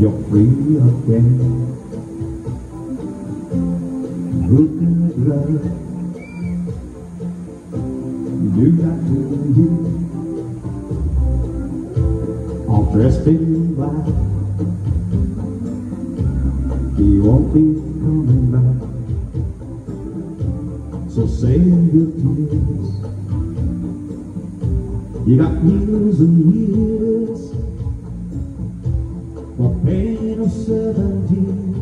You're free again Who could love Do that to you dressed in black He won't be coming back So save your tears you got years and years for pain of seventeen.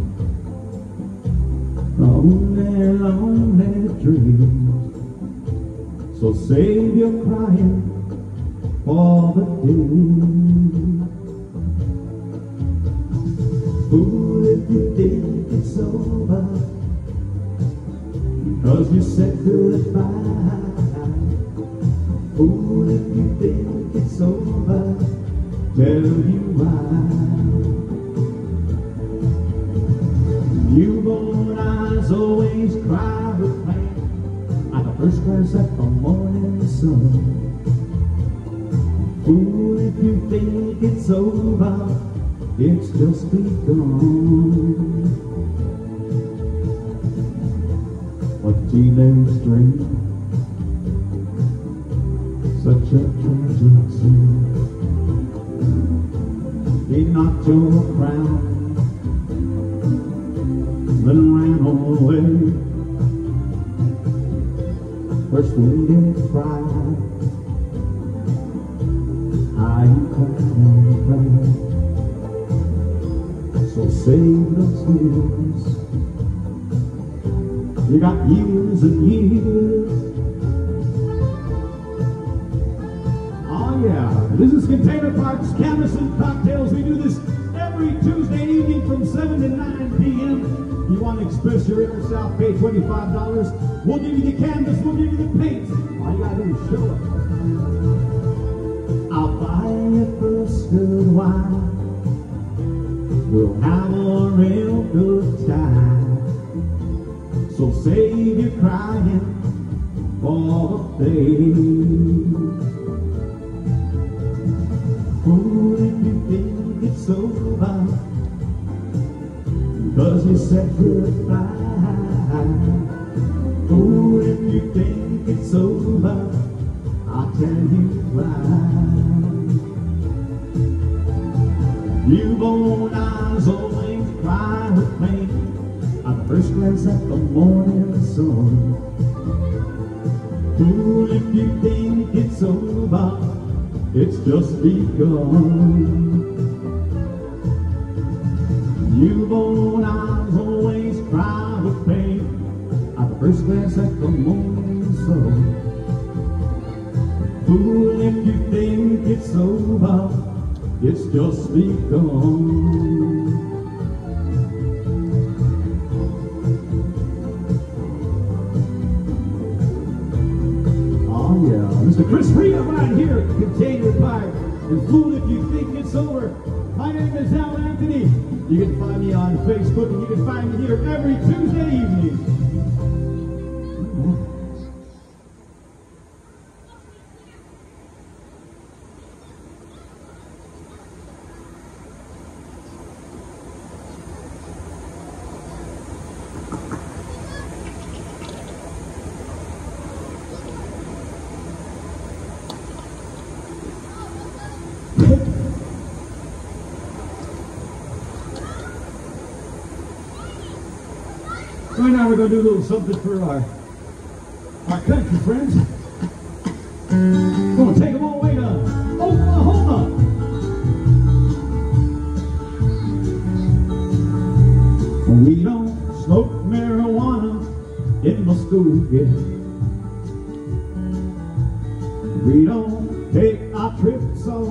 Lonely, lonely dreams. So save your crying for the day. Fool if you think it's over, cause you said goodbye. Fool if you think it's over, tell you why. Newborn eyes always cry with pain at the first glance at the morning sun. Fool if you think it's over, it's just begun. A teenage dream such a scene. He knocked your crown, then ran away. First we did cry, you cried save tears. You got years and years Oh yeah. This is Container Parks Canvas and Cocktails. We do this every Tuesday evening from 7 to 9 p.m. You want to express your inner self, pay $25. We'll give you the canvas, we'll give you the paint. All you gotta do is show up. I'll buy you first good wine. We'll have a real good time. So save your crying for the day. Fool if you think it's over Cause you said goodbye Fool if you think it's over I'll tell you why Glance at the morning sun Fool if you think it's over it's just begun. Newborn eyes always cry with pain at the first glance at the morning sun. Fool, if you think it's over, it's just begun. Right here at Container Park. And fool if you think it's over. My name is Al Anthony. You can find me on Facebook and you can find me here every Tuesday evening. Right now we're going to do a little something for our, our country friends. We're going to take them all the way to Oklahoma. We don't smoke marijuana in my Muskogee. We don't take our trips on